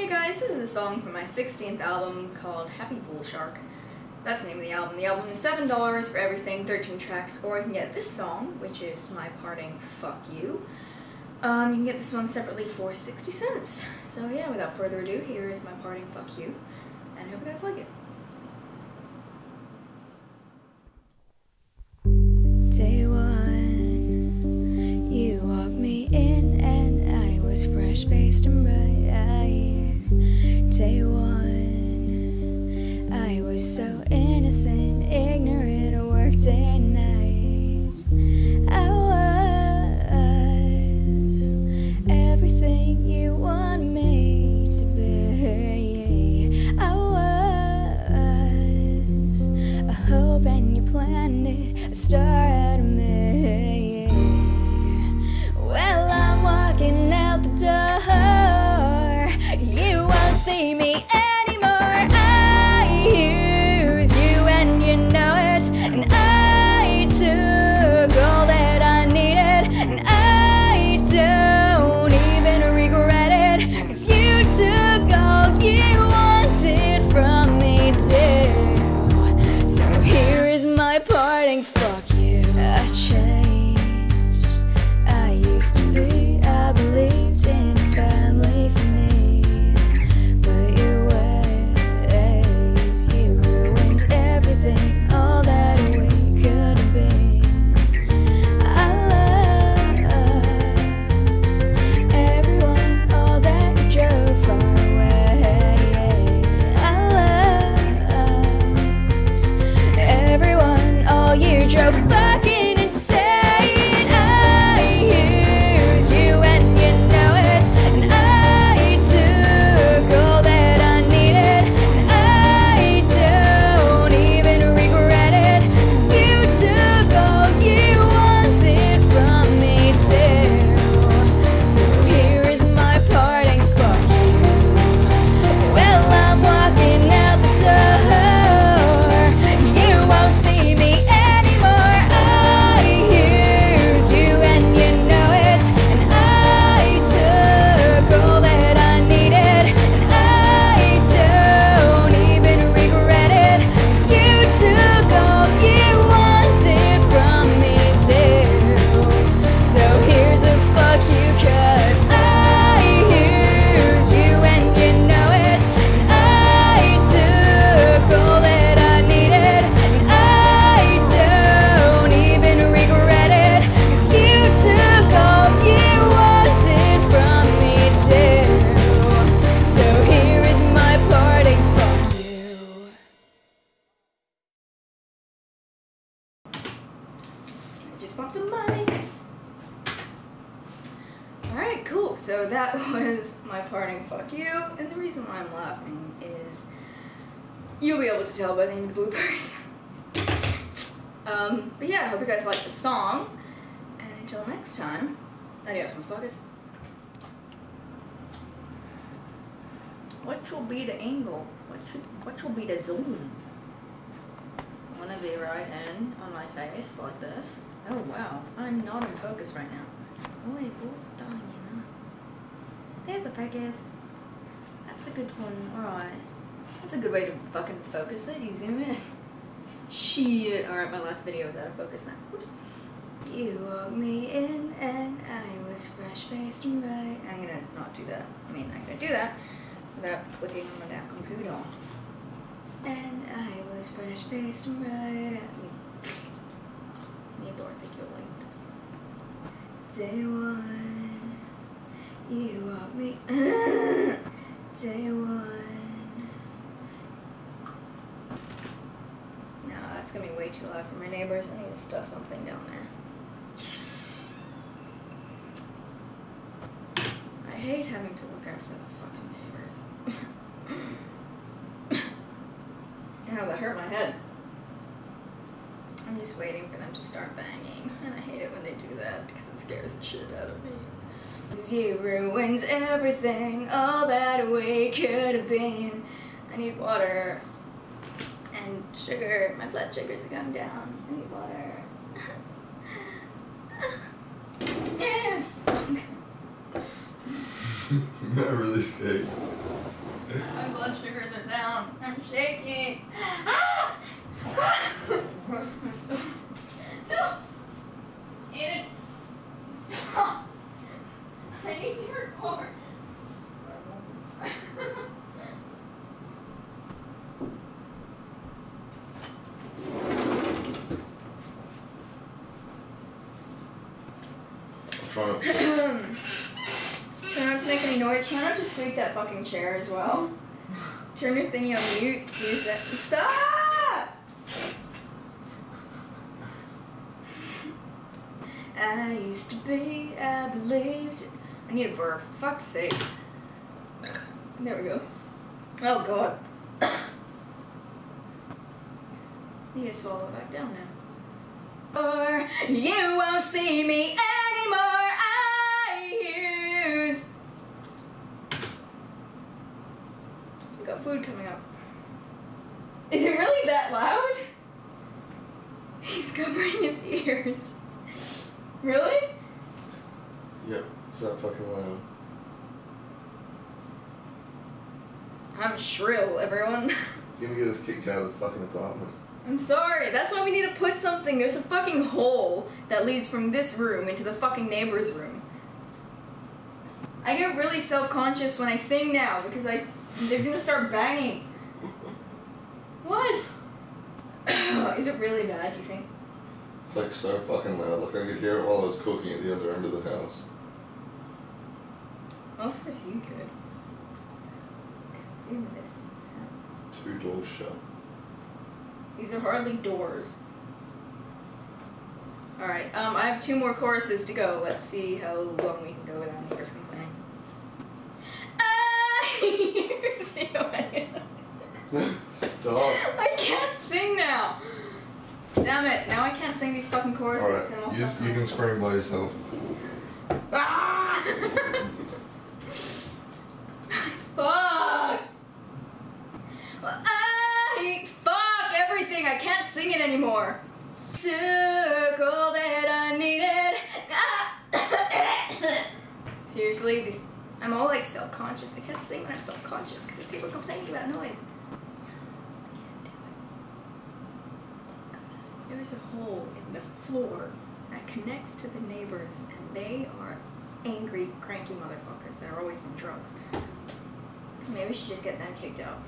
Hey guys, this is a song from my 16th album called Happy Pool Shark. That's the name of the album. The album is $7 for everything, 13 tracks, or you can get this song, which is My Parting Fuck You. Um, you can get this one separately for 60 cents. So yeah, without further ado, here is My Parting Fuck You, and I hope you guys like it. Day one, you walked me in and I was fresh faced and bright. Day one, I was so innocent, ignorant, worked day and night. I was everything you want me to be. I was a hope and you planned it, a star see me that was my parting fuck you, and the reason why I'm laughing is you'll be able to tell by the end of the bloopers. um, but yeah, I hope you guys like the song, and until next time, adios, motherfuckers. What will be the angle? What should what will be the zoom? I'm gonna be right in on my face like this. Oh wow, I'm not in focus right now. You know. There's the focus. That's a good one. Alright. That's a good way to fucking focus it. You zoom in. Shit. Alright, my last video is out of focus now. Whoops. You walked me in and I was fresh faced and bright. I'm gonna not do that. I mean, I'm gonna do that without clicking on my damn computer. And I was fresh faced and bright. Me, Dorothy, you'll like Day one, you walked me. Day one, No, that's gonna be way too loud for my neighbors. I need to stuff something down there. I hate having to look after the fucking neighbors. Ow, that hurt my head. I'm just waiting for them to start banging, and I hate it when they do that because it scares the shit out of me. 'Cause you ruined everything, all that we could have been. I need water and sugar. My blood sugars are going down. I need water. yeah. Not really scared. My blood sugars are down. I'm shaking. Ah! Ah! I'm so- no. Aidan. Stop. I need to record. I'm trying to. Try not to make any noise. Try not to squeak that fucking chair as well. Turn your thingy on mute. Use that. Stop! I used to be, I believed. I need a burp. Fuck's sake. There we go. Oh god. need to swallow it back down now. Or you won't see me anymore. I use. We got food coming up. Is it really that loud? He's covering his ears. Really? It's that fucking loud. I'm shrill, everyone. You're gonna get us kicked out of the fucking apartment. I'm sorry. That's why we need to put something. There's a fucking hole that leads from this room into the fucking neighbor's room. I get really self-conscious when I sing now because I they're gonna start banging. What? Is it really bad? Do you think? It's like so fucking loud. Like I could hear it while I was cooking at the other end of the house. Well, of course you could. 'Cause it's in this house. Two doors shut. These are hardly doors. Alright, um, I have two more choruses to go. Let's see how long we can go without neighbors complaining. Stop. I can't sing now! Damn it, now I can't sing these fucking choruses. Alright, you, you can scream by yourself. Ah! Seriously, these. I'm all like self-conscious. I can't sing when I'm self-conscious because people are complaining about noise. There's a hole in the floor that connects to the neighbors, and they are angry, cranky motherfuckers that are always on drugs. Maybe we should just get them kicked out.